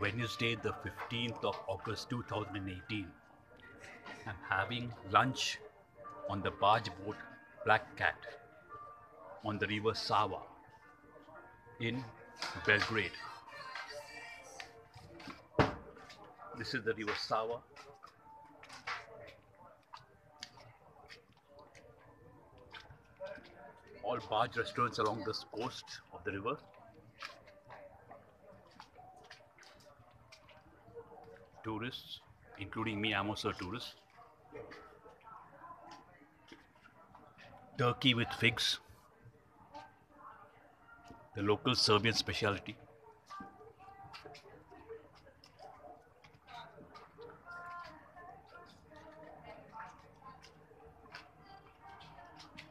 Wednesday, the 15th of August 2018. I'm having lunch on the barge boat Black Cat on the river Sava in Belgrade. This is the river Sava. All barge restaurants along this coast of the river. Tourists, including me, I'm also a tourist. Turkey with figs, the local Serbian specialty.